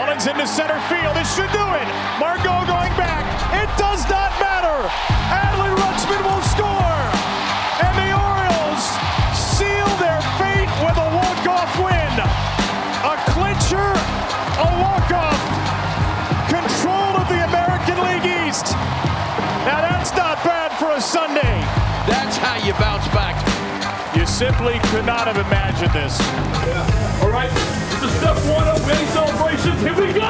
Mullins into center field. It should do it. Margot going back. It does not matter. Adley Rutschman will score. And the Orioles seal their fate with a walk-off win. A clincher, a walk-off. Control of the American League East. Now that's not bad for a Sunday. That's how you bounce back. You simply could not have imagined this. Yeah. All right, this is step one of many celebrations. Here we go!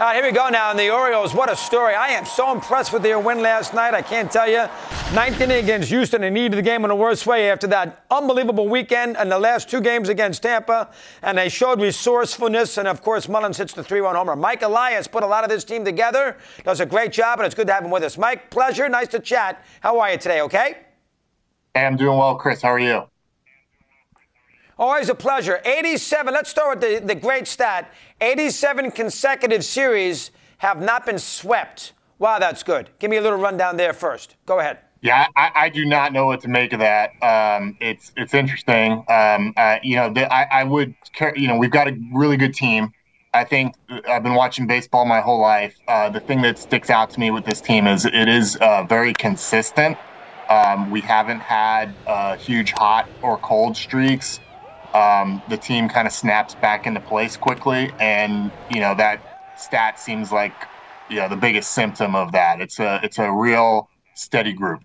All right, here we go now. in the Orioles, what a story. I am so impressed with their win last night. I can't tell you. Ninth inning against Houston, they needed the game in the worst way after that unbelievable weekend and the last two games against Tampa. And they showed resourcefulness. And of course, Mullins hits the 3 1 homer. Mike Elias put a lot of this team together, does a great job, and it's good to have him with us. Mike, pleasure. Nice to chat. How are you today, okay? Hey, I'm doing well, Chris. How are you? Always a pleasure. 87, let's start with the, the great stat 87 consecutive series have not been swept. Wow, that's good. Give me a little rundown there first. Go ahead. Yeah, I, I do not know what to make of that. Um, it's it's interesting. Um, uh, you know, the, I, I would, you know, we've got a really good team. I think I've been watching baseball my whole life. Uh, the thing that sticks out to me with this team is it is uh, very consistent. Um, we haven't had uh, huge hot or cold streaks um, the team kind of snaps back into place quickly, and you know that stat seems like you know the biggest symptom of that. It's a it's a real steady group.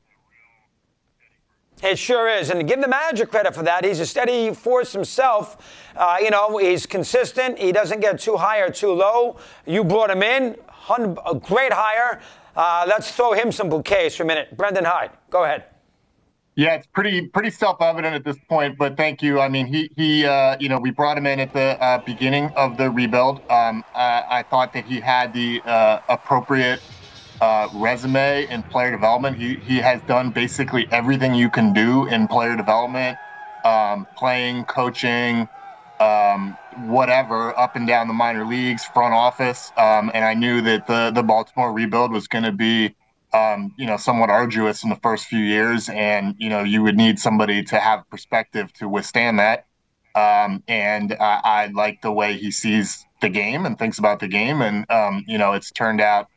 It sure is, and give the manager credit for that. He's a steady force himself. Uh, you know, he's consistent. He doesn't get too high or too low. You brought him in, a great hire. Uh, let's throw him some bouquets for a minute. Brandon Hyde, go ahead. Yeah, it's pretty pretty self evident at this point, but thank you. I mean, he he uh, you know we brought him in at the uh, beginning of the rebuild. Um, I, I, thought that he had the uh, appropriate uh, resume in player development. He he has done basically everything you can do in player development, um, playing, coaching, um, whatever, up and down the minor leagues, front office. Um, and I knew that the the Baltimore rebuild was going to be um, you know, somewhat arduous in the first few years, and you know, you would need somebody to have perspective to withstand that. Um, and I, I, like the way he sees the game and thinks about the game, and um, you know, it's turned out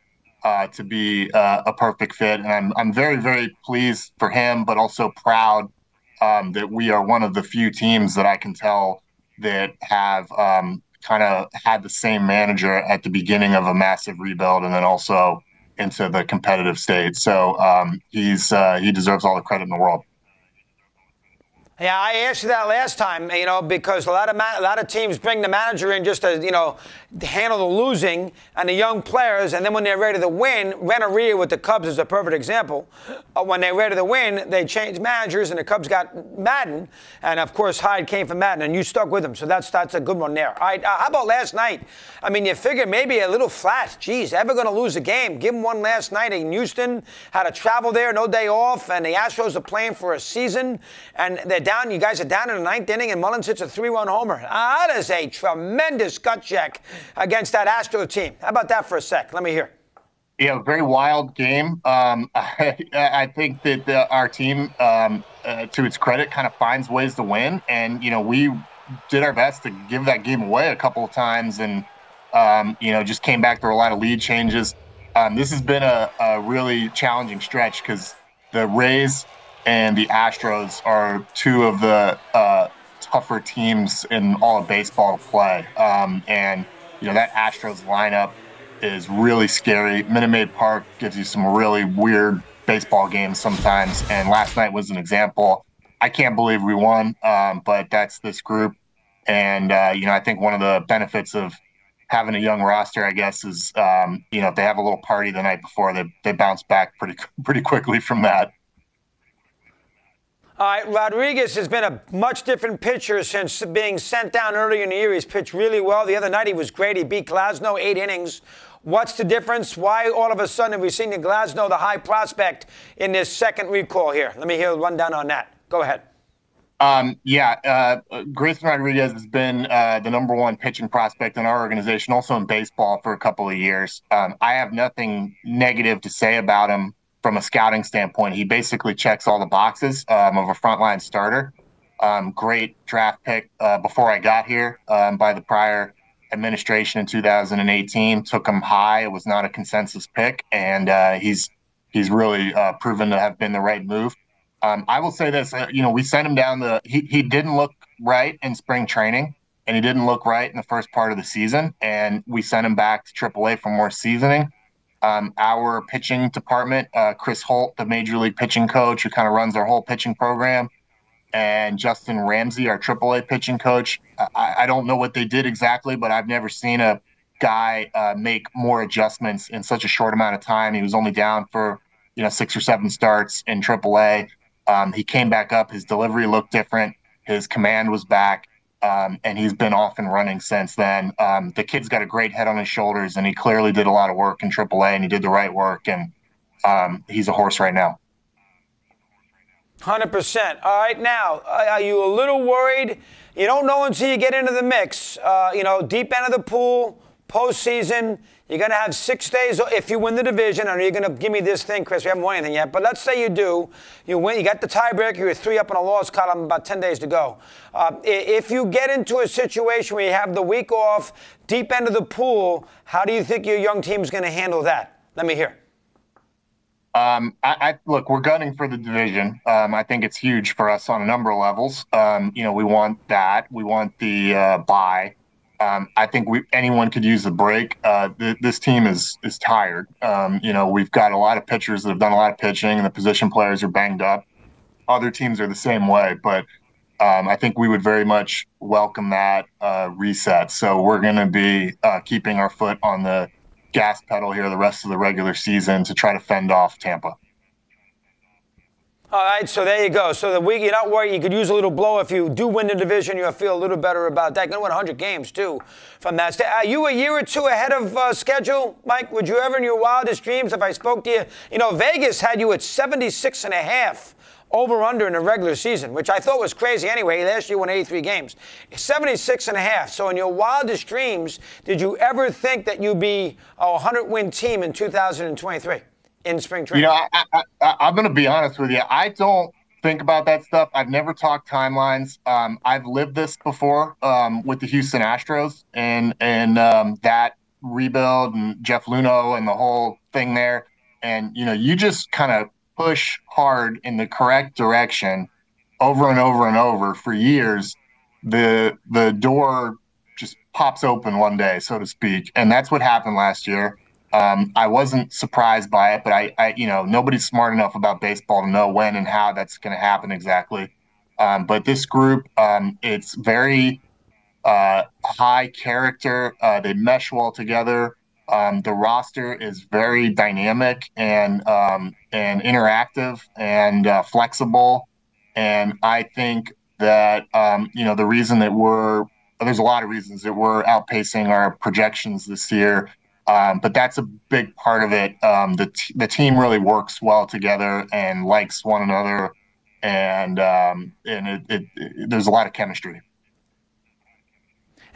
uh, to be uh, a perfect fit. And I'm I'm very very pleased for him, but also proud um, that we are one of the few teams that I can tell that have um, kind of had the same manager at the beginning of a massive rebuild, and then also into the competitive state. So um, he's uh, he deserves all the credit in the world. Yeah, I asked you that last time, you know, because a lot of ma- a lot of teams bring the manager in just to, you know, handle the losing and the young players, and then when they're ready to win, Renteria with the Cubs is a perfect example. Uh, when they're ready to win, they change managers, and the Cubs got Maddon, and of course Hyde came from Maddon, and you stuck with him, so that's that's a good one there. All right, uh, how about last night? I mean, you figure maybe a little flat. Geez, ever going to lose a game? Give them one last night in Houston. Had to travel there, no day off, and the Astros are playing for a season, and they're down. You guys are down in the ninth inning, and Mullins hits a three-run homer. Ah, that is a tremendous gut check against that Astro team. How about that for a sec? Let me hear. Yeah, very wild game. Um, I, I, think that the, our team, um, uh, to its credit, kind of finds ways to win, and you know we did our best to give that game away a couple of times, and um, you know just came back through a lot of lead changes. Um, this has been a, a really challenging stretch because the Rays and the Astros are two of the uh, tougher teams in all of baseball to play. Um, and, you know, that Astros lineup is really scary. Minute Maid Park gives you some really weird baseball games sometimes. And last night was an example. I can't believe we won, um, but that's this group. And, uh, you know, I think one of the benefits of having a young roster, I guess, is, um, you know, if they have a little party the night before, they, they bounce back pretty, pretty quickly from that. All right, Rodriguez has been a much different pitcher since being sent down earlier in the year. He's pitched really well. The other night he was great. He beat Glasnow eight innings. What's the difference? Why all of a sudden have we seen the Glasnow, the high prospect, in this second recall here? Let me hear a rundown on that. Go ahead. Um, yeah, uh, Grayson Rodriguez has been uh, the number one pitching prospect in our organization, also in baseball for a couple of years. Um, I have nothing negative to say about him from a scouting standpoint, he basically checks all the boxes um, of a frontline starter. Um, great draft pick uh, before I got here um, by the prior administration in 2018. Took him high. It was not a consensus pick, and uh, he's he's really uh, proven to have been the right move. Um, I will say this: uh, you know, we sent him down the. He he didn't look right in spring training, and he didn't look right in the first part of the season, and we sent him back to AAA for more seasoning. Um, our pitching department, uh, Chris Holt, the major league pitching coach, who kind of runs our whole pitching program, and Justin Ramsey, our AAA pitching coach. I, I, don't know what they did exactly, but I've never seen a guy uh, make more adjustments in such a short amount of time. He was only down for you know six or seven starts in AAA. Um, he came back up. His delivery looked different. His command was back. Um, and he's been off and running since then. Um, the kid's got a great head on his shoulders, and he clearly did a lot of work in AAA, and he did the right work, and um, he's a horse right now. Hundred percent. All right, now are you a little worried? You don't know until you get into the mix. Uh, you know, deep end of the pool, postseason. You're going to have six days if you win the division. I know you're going to give me this thing, Chris. We haven't won anything yet, but let's say you do. You win. You got the tiebreaker. You're three up in a loss column. About ten days to go. Uh, if you get into a situation where you have the week off, deep end of the pool, how do you think your young team is going to handle that? Let me hear. Um, I, I, look, we're gunning for the division. Um, I think it's huge for us on a number of levels. Um, you know, we want that. We want the uh, buy. Um, I think we anyone could use a break. Uh, th- this team is is tired. Um, you know, we've got a lot of pitchers that have done a lot of pitching, and the position players are banged up. Other teams are the same way, but um, I think we would very much welcome that uh, reset. So we're going to be uh, keeping our foot on the gas pedal here the rest of the regular season to try to fend off Tampa. All right, so there you go. So the week you're not worried. You could use a little blow if you do win the division. You'll feel a little better about that. Going to win 100 games too from that. Are you a year or two ahead of uh, schedule, Mike? Would you ever, in your wildest dreams, if I spoke to you, you know, Vegas had you at 76 and a half over under in the regular season, which I thought was crazy anyway. Last year won 83 games, 76 and a half. So in your wildest dreams, did you ever think that you'd be a 100 win team in 2023? In spring training? You know, I, I, am going to be honest with you. I don't think about that stuff. I've never talked timelines. Um, I've lived this before um, with the Houston Astros and and um, that rebuild and Jeff Luhnow and the whole thing there. And you know, you just kind of push hard in the correct direction over and over and over for years. The the door just pops open one day, so to speak, and that's what happened last year. Um, I wasn't surprised by it, but I, I, you know, nobody's smart enough about baseball to know when and how that's going to happen exactly. Um, but this group, um, it's very uh, high character. Uh, they mesh well together. Um, the roster is very dynamic and um, and interactive and uh, flexible. And I think that um, you know the reason that we're there's a lot of reasons that we're outpacing our projections this year um, but that's a big part of it. Um, the t- the team really works well together and likes one another, and um, and it, it, it, there's a lot of chemistry.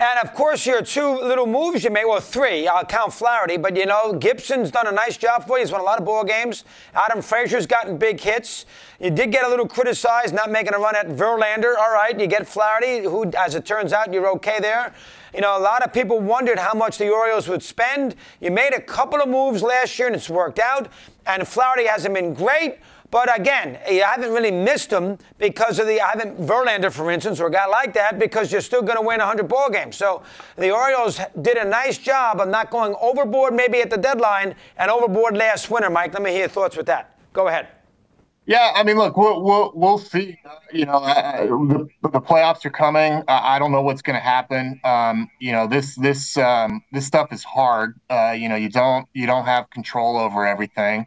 And of course, your two little moves you made, well, three, I'll count Flaherty, but you know, Gibson's done a nice job for you. He's won a lot of ball games. Adam Frazier's gotten big hits. You did get a little criticized not making a run at Verlander. All right, you get Flaherty, who, as it turns out, you're okay there. You know, a lot of people wondered how much the Orioles would spend. You made a couple of moves last year, and it's worked out. And Flaherty hasn't been great. But again, you haven't really missed them because of the I haven't Verlander, for instance, or a guy like that, because you're still going to win 100 ball games. So the Orioles did a nice job of not going overboard, maybe at the deadline, and overboard last winter. Mike, let me hear your thoughts with that. Go ahead. Yeah, I mean, look, we'll we'll, we'll see. Uh, you know, uh, the, the playoffs are coming. Uh, I don't know what's going to happen. Um, you know, this this um, this stuff is hard. Uh, you know, you don't you don't have control over everything.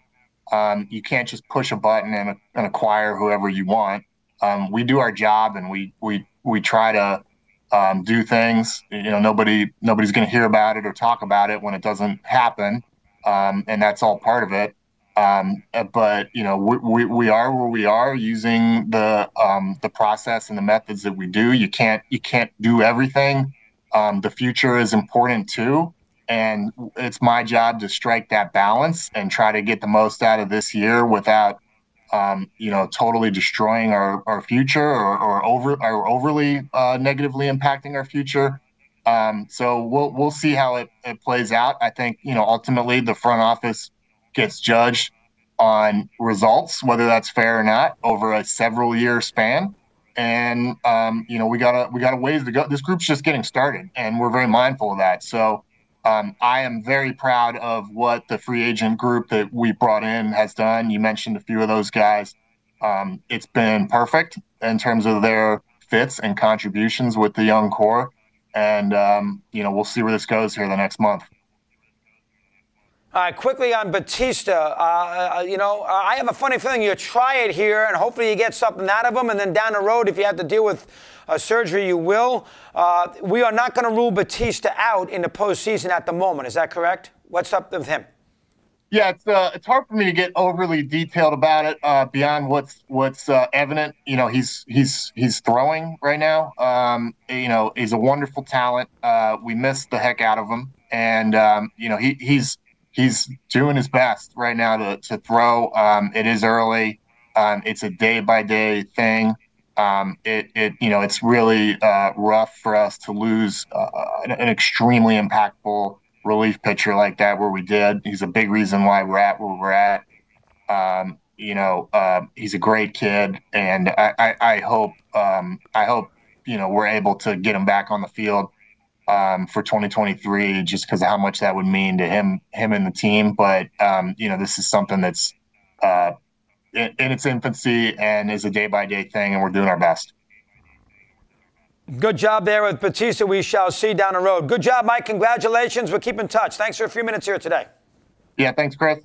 Um, you can't just push a button and, and acquire whoever you want. Um, we do our job and we we we try to um, do things. You know, nobody nobody's going to hear about it or talk about it when it doesn't happen, um, and that's all part of it. Um, but you know, we, we, we, are where we are using the um, the process and the methods that we do. You can't you can't do everything. The future is important too, and it's my job to strike that balance and try to get the most out of this year without um, you know, totally destroying our, our future or, or over or overly uh, negatively impacting our future. Um, so we'll we'll see how it, it plays out. I think you know ultimately the front office gets judged on results, whether that's fair or not, over a several year span. And um, you know we got a we got a ways to go. This group's just getting started, and we're very mindful of that. So um, I am very proud of what the free agent group that we brought in has done. You mentioned a few of those guys. Um, it's been perfect in terms of their fits and contributions with the young core. And, um, you know, we'll see where this goes here the next month. Right, quickly on Bautista. Uh, uh you know, uh, I have a funny feeling you try it here, and hopefully you get something out of him, and then down the road, if you have to deal with uh, surgery, you will. Uh, we are not going to rule Bautista out in the postseason at the moment. Is that correct? What's up with him? Yeah, it's uh, it's hard for me to get overly detailed about it uh, beyond what's what's uh, evident. You know, he's he's he's throwing right now. Um, you know, he's a wonderful talent. Uh, we miss the heck out of him, and um, you know, he he's he's doing his best right now to, to throw. Um, it is early. Um, it's a day by day thing. Um, it, it, you know, it's really uh, rough for us to lose uh, an, an, extremely impactful relief pitcher like that where we did. He's a big reason why we're at where we're at. Um, you know, uh, he's a great kid, and I, I, I hope, um, I hope, you know, we're able to get him back on the field um, for 2023 just because of how much that would mean to him, him and the team. But um, you know, this is something that's uh, in, in its infancy and is a day by day thing, and we're doing our best. Good job there with Bautista. We shall see down the road. Good job, Mike. Congratulations. We'll keep in touch. Thanks for a few minutes here today. Yeah, thanks, Chris.